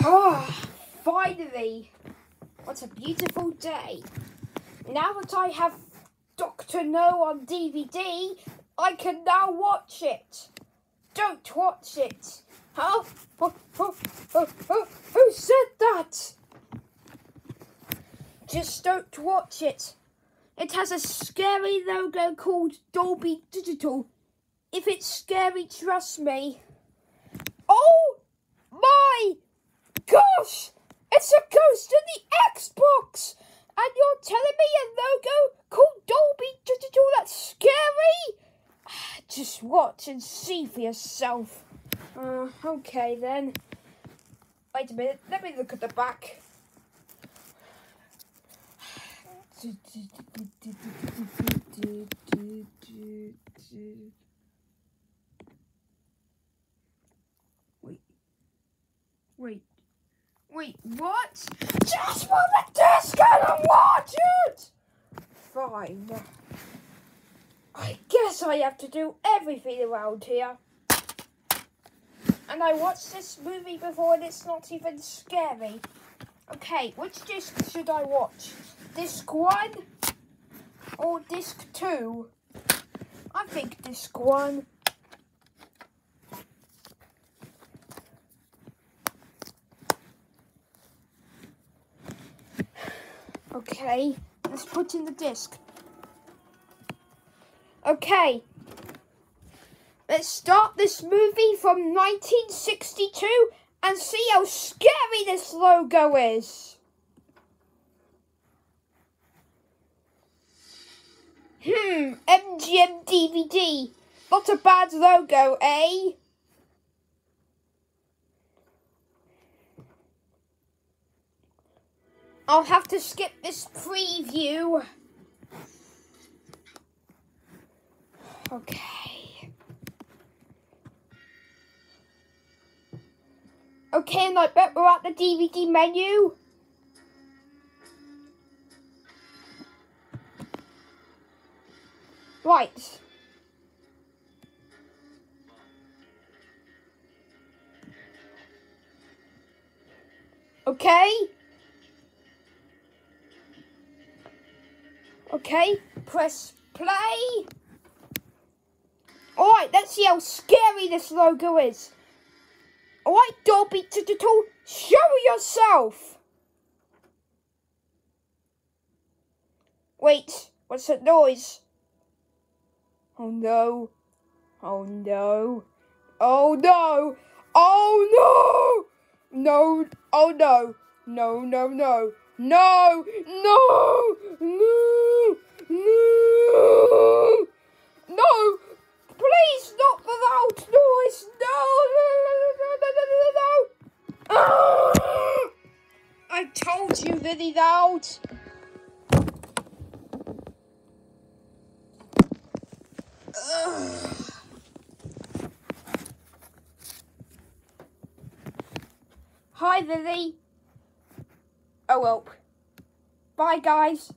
Ah, finally! What a beautiful day. Now that I have Doctor No on DVD, I can now watch it. Don't watch it. Huh? Who, who, who, who said that? Just don't watch it. It has a scary logo called Dolby Digital. If it's scary, trust me. Oh my gosh! It's a ghost in the Xbox! And you're telling me a logo called Dolby Digital that's scary? Just watch and see for yourself. Uh, okay then. Wait a minute, let me look at the back. Wait. Wait. Wait, what? Just put the disc and I watch it! Fine. I guess I have to do everything around here. And I watched this movie before and it's not even scary. Okay, which disc should I watch? Disc 1 or disc 2? I think disc 1. Okay, let's put in the disc. Okay, let's start this movie from 1962 and see how scary this logo is. Hmm, MGM DVD. Not a bad logo, eh? I'll have to skip this preview. Okay. Okay, and I bet we're at the DVD menu. Right. Okay. Okay, press play. Alright, let's see how scary this logo is. Alright, Dolby Digital, show yourself. Wait, what's that noise? Oh no. Oh no. Oh no. Oh no. No. Oh no. No, no, no. No. No. No. No. No. Please, not the loud noise. No. No, no, no, no, no, no. Ah! I told you, really loud. Ugh. Hi, Lily. Oh well. Bye, guys.